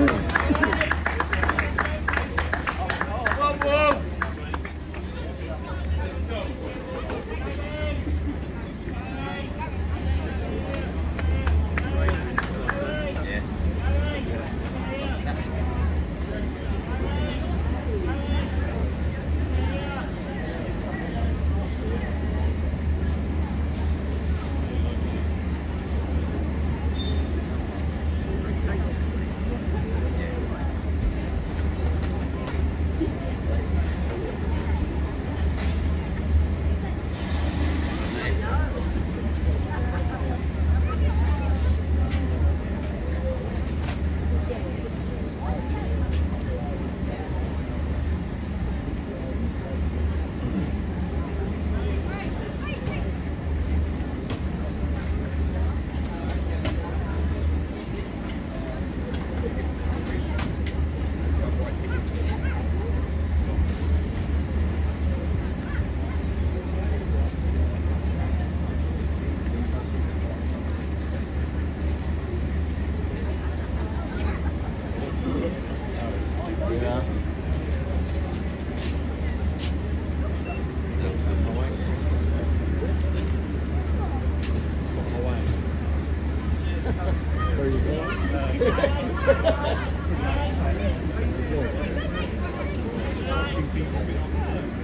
Ooh. Yeah. You?